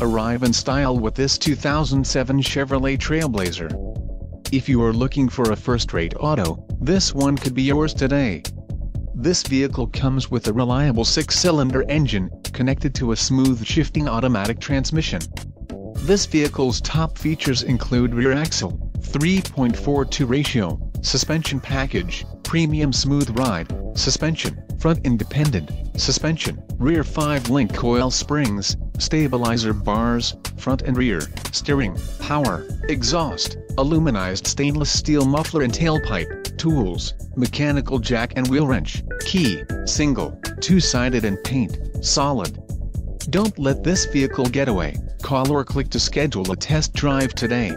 Arrive in style with this 2007 Chevrolet Trailblazer. If you are looking for a first-rate auto, this one could be yours today. This vehicle comes with a reliable six-cylinder engine, connected to a smooth shifting automatic transmission. This vehicle's top features include rear axle, 3.42 ratio, suspension package, premium smooth ride, suspension, front independent, suspension, rear 5-link coil springs, stabilizer bars, front and rear, steering, power, exhaust, aluminized stainless steel muffler and tailpipe, tools, mechanical jack and wheel wrench, key, single, two-sided and paint, solid. Don't let this vehicle get away, call or click to schedule a test drive today.